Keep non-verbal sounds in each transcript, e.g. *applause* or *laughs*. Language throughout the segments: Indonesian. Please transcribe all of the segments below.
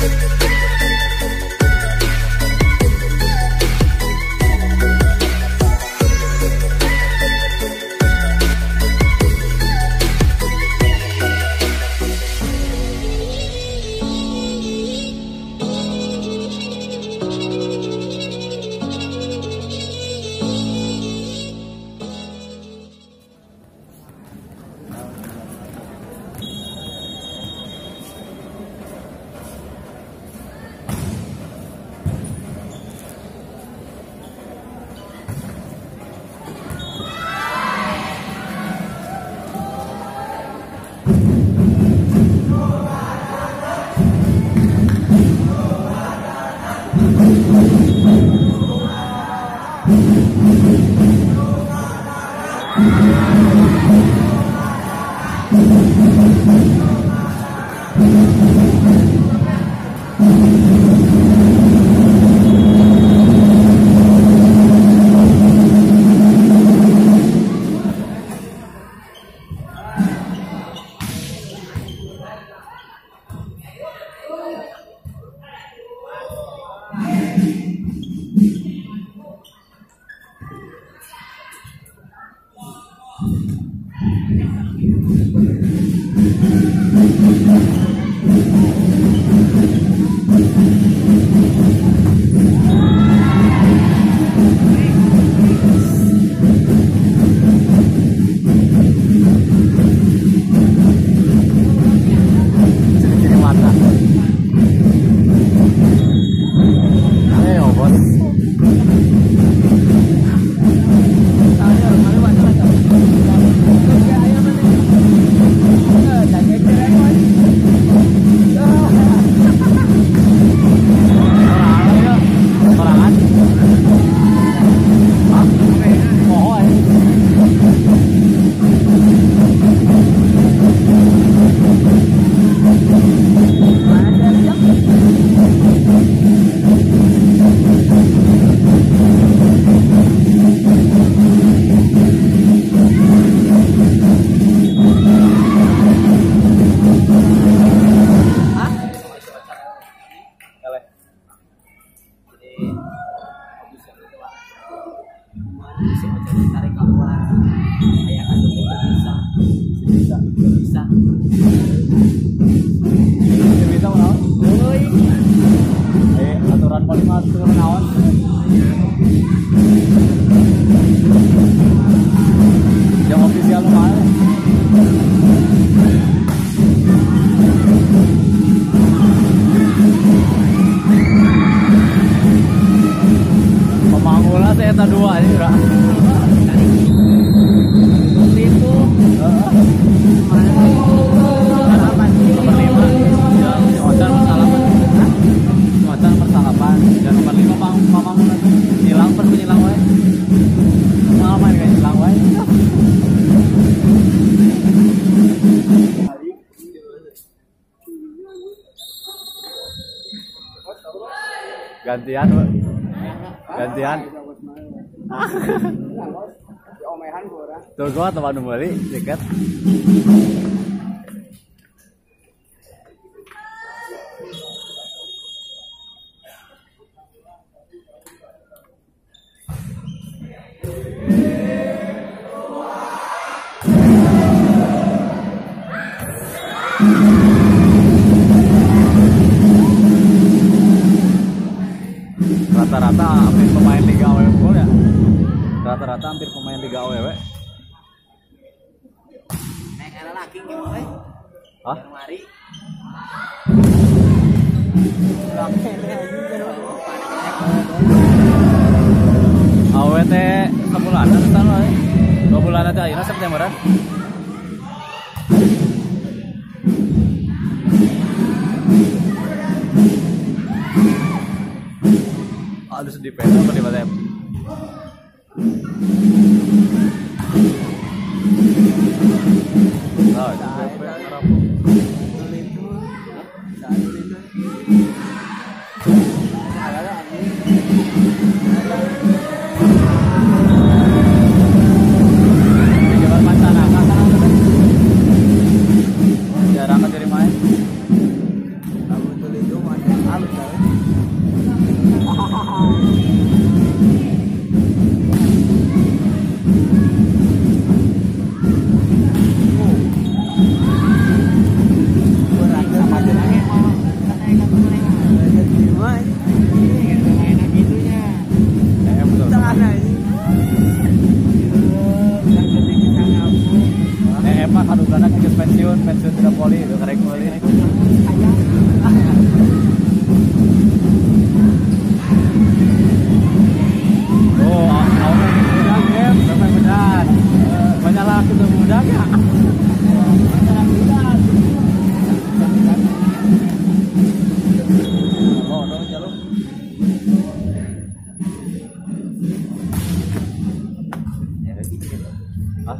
Thank life. Ini Gantian. Gantian. Tuh gua teman beli tiket. Rata-rata Rata-rata hampir pemain Liga era laki gitu we. Hah? Teh sebulanan kan we. Dua bulan aja akhirnya Septemberan. Aduh sedih pengen apa di Batem? ハハハハ! Hah?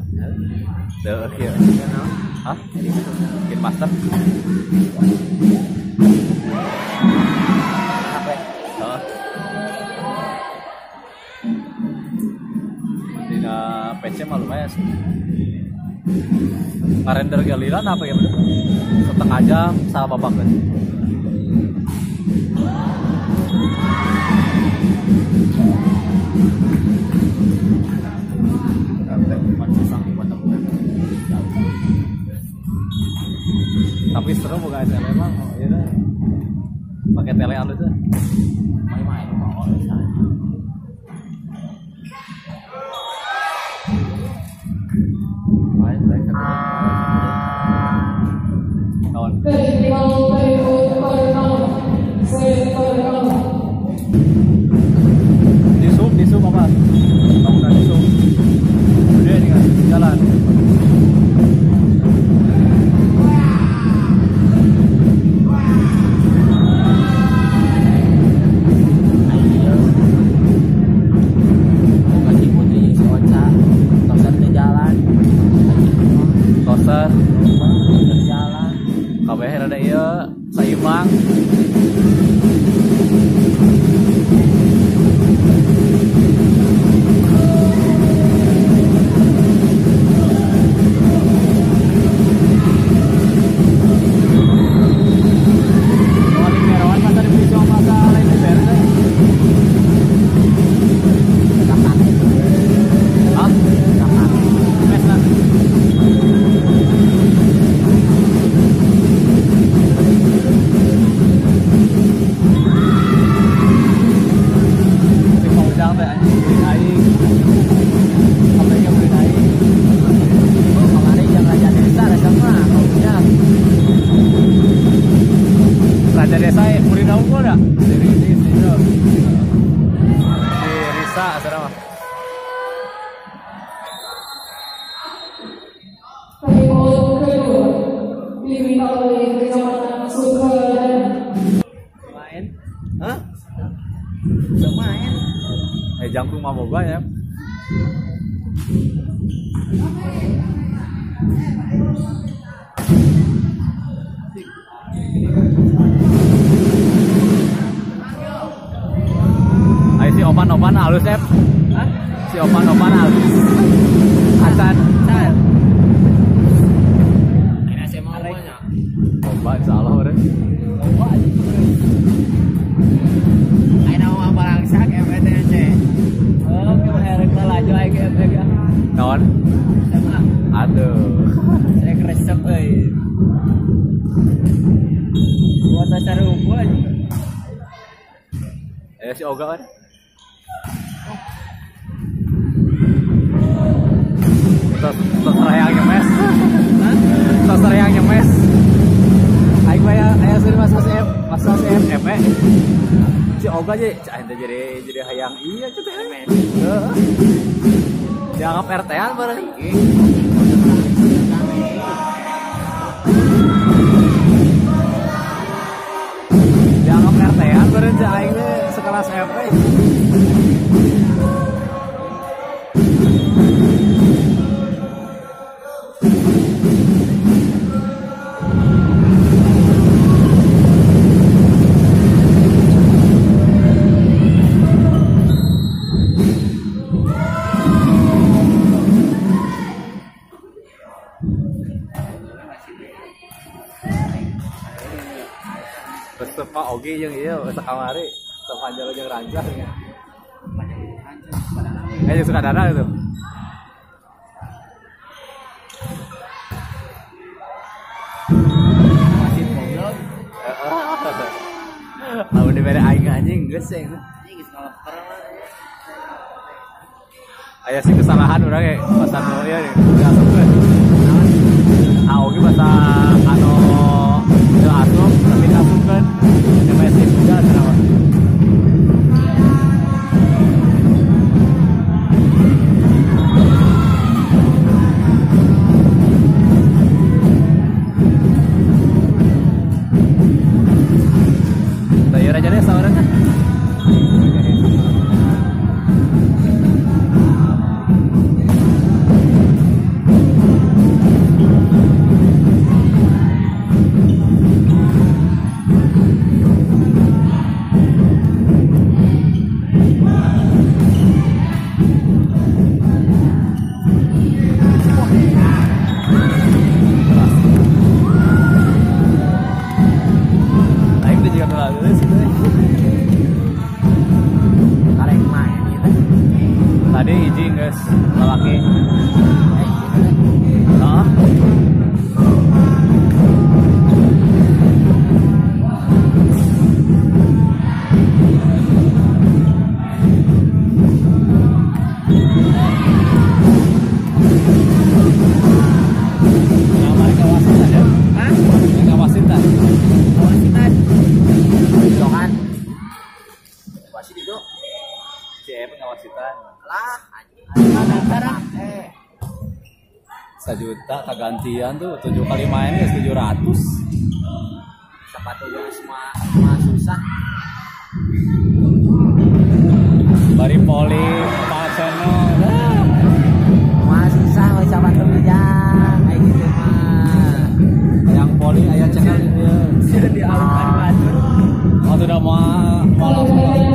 The here. Hah? Game master? Oh. Dina PC mah lumayan sih. Ngarender galiran apa ya bener? Setengah jam sama babak kan. Emang, ya dah. Pakai tele alus tuh. Main-main mau Ke jalan. rada ieu saimbang. Ayo si opan-opan halus ya. Hah? Si opan-opan halus. Oga kan. Terus yang nyemes. Terus yang nyemes. Aing bayar aya sih mas mas M, mas mas M M eh. Si Oga aja, jadi jadi hayang iya. Dianggap RT-an bareng. Dianggap RT-an bareng Terus tuh Pak yang iya sakamari sepanjang jeung rancah ya. Eh yang suka dana itu. Masih goblok. Mau dibere aing anjing geus ya. Ini gitu kalau perang. Aya sih kesalahan urang ya pasan nu ieu nih. Sejuta kegantian tuh tujuh kali main ya tujuh ratus. sepatu yang semua semua susah Bari poli, Channel. semua susah mau sepatu bijang kayak gitu mah Yang poli ayah channel itu. sudah dialihkan batu Oh sudah mau malah mau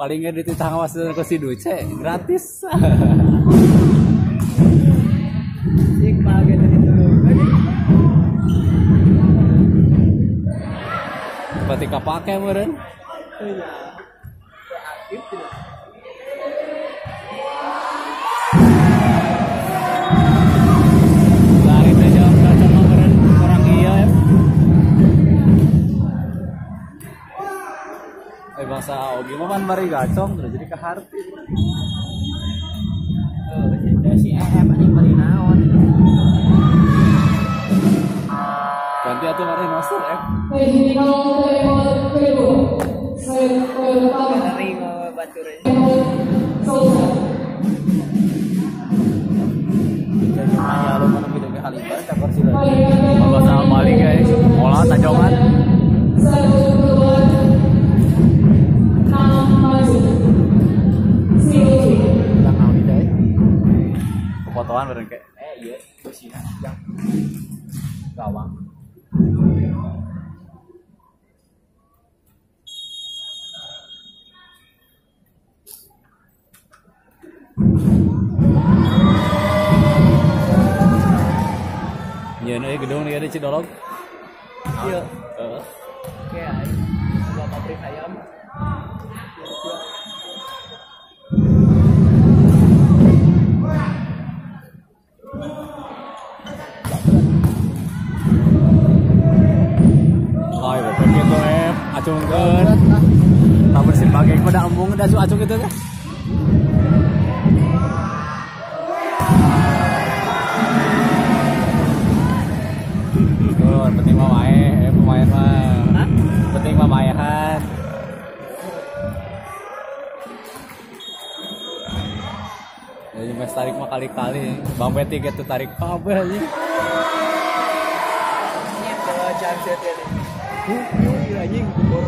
Paling nggak di titang awas ke si Duce Gratis. Bagian dari dulu Ketika pakai meren iya. Aktif tidak Eh bangsa Ogi mah kan bari gacong Terus jadi keharti oh si EM bari naon. Ganti atuh mari master eh. Mau lu mana sih Bahasa Bali guys. Mola tajongan Kepotoan bareng kayak eh iya bosina yang gawang. Nyeun euy gedung nih ada Cidolog iya Acungkeun Tak bersih pakai pada embung dah su acung gitu kan? Tuh, penting mah wae, eh pemain mah. Penting mah mayahan. Jadi mas tarik mah kali-kali. Bang Peti gitu tarik. Kabel ya nih. Anjing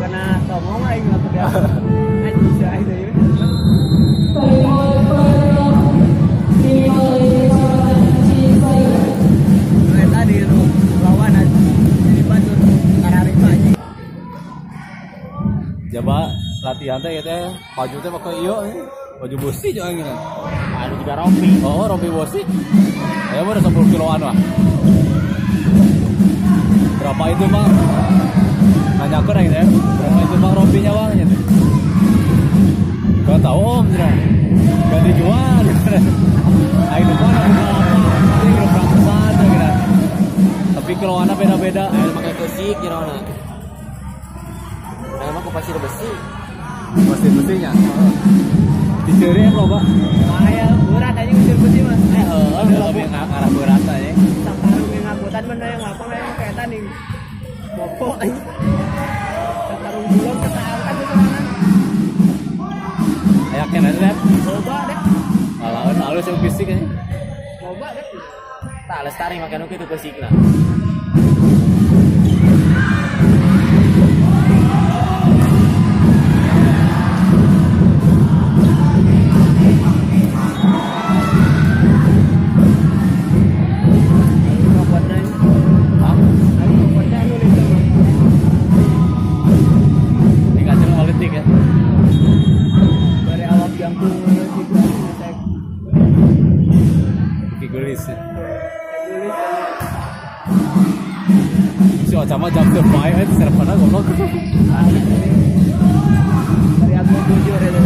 sih itu ya latihan teh ya teh baju teh pakai iyo nih. Baju bosi jangan gini. ada juga rompi Oh, rompi bosi. Ya udah 10 kiloan lah. Berapa itu bang? Nanya aku nih ya. Berapa itu bang rompinya bang? Gitu. Gak tahu om, cina. Gak dijual. Ayo depan aku jual apa? Ini kilogram saja gitu. Tapi kiloannya beda-beda. Ayo pakai kesik kira mana Nah, emang pasir besi Pasti besinya. Diceri loh pak. Makanya berat anjing pasir besi mas Eh, Oh, lebih ngarah berat aja. Sang karung yang ngakutan mana yang lapang yang kayak tadi Bopo Aja deh. Coba deh Lawan halus yang fisik aja. Coba deh Tak lestari makan itu kesik mana goblok. dari aku jujur ya deh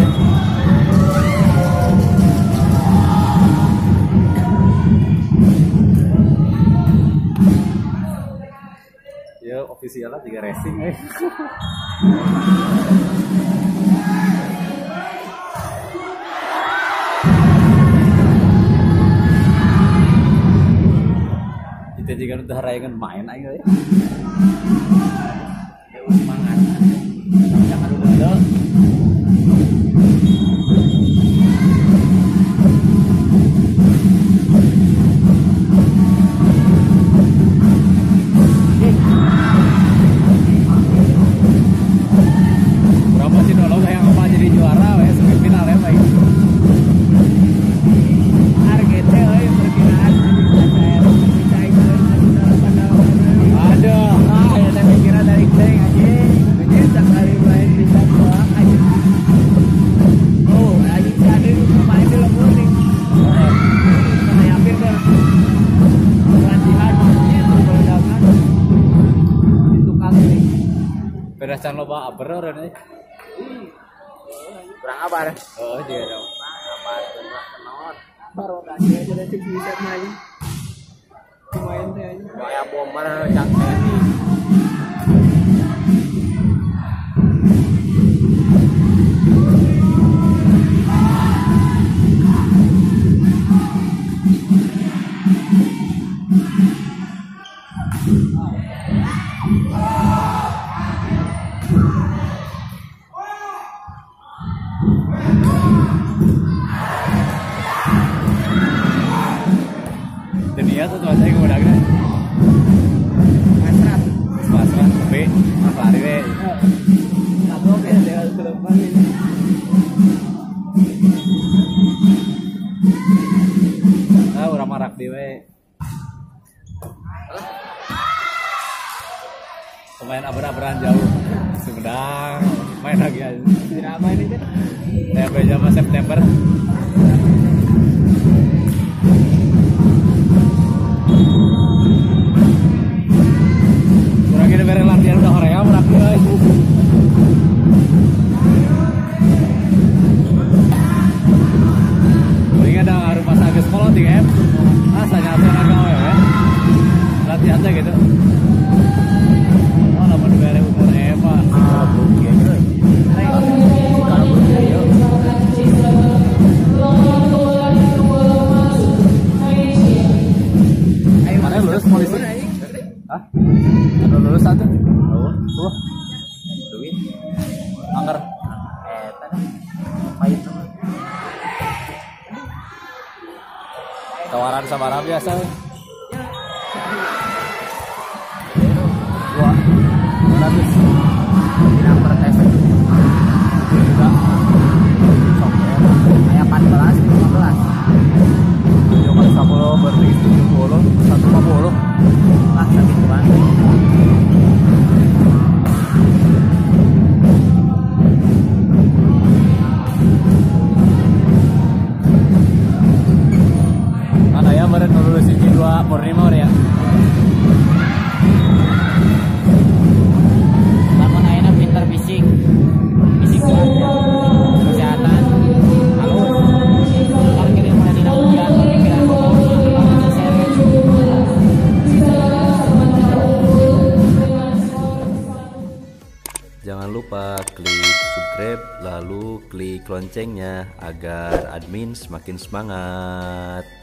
Ya official lah tiga racing eh. *laughs* Kita juga udah rayangan main aja ya. ya semangat jangan lupa Berapa Beda can loba orang ini. kurang apa Oh dia dong. baru kasih aja dari bisa main main teh Kayak bomber yang ini. Dunia Pemain aber-aberan jauh. Sumedang main lagi aja. Drama ini kan. TP zaman September. Tawaran sama biasa. Dua. Dua. Juga. Sok ya. Kayak 14, 15. Tujuh kali sepuluh berarti tujuh puluh satu lima puluh. Ah, sakit banget. Ya baru lulus ini dua Purnima ya. Lamun ayeuna pinter fisik. Fisik kesehatan. Halus. Kan kira mulai ujian pikiran Jangan lupa klik subscribe lalu klik loncengnya agar admin semakin semangat.